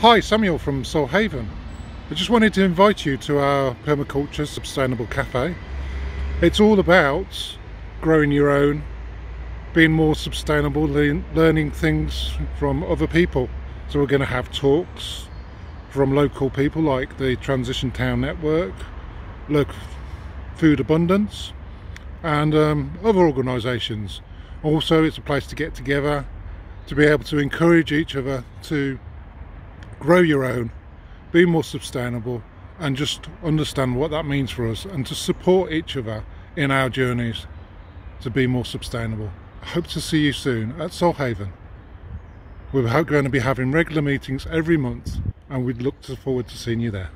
Hi, Samuel from Solhaven. I just wanted to invite you to our Permaculture Sustainable Cafe. It's all about growing your own, being more sustainable, learning things from other people. So we're going to have talks from local people like the Transition Town Network, Local Food Abundance and um, other organisations. Also it's a place to get together, to be able to encourage each other to grow your own, be more sustainable and just understand what that means for us and to support each other in our journeys to be more sustainable. I hope to see you soon at Solhaven. We're going to be having regular meetings every month and we'd look forward to seeing you there.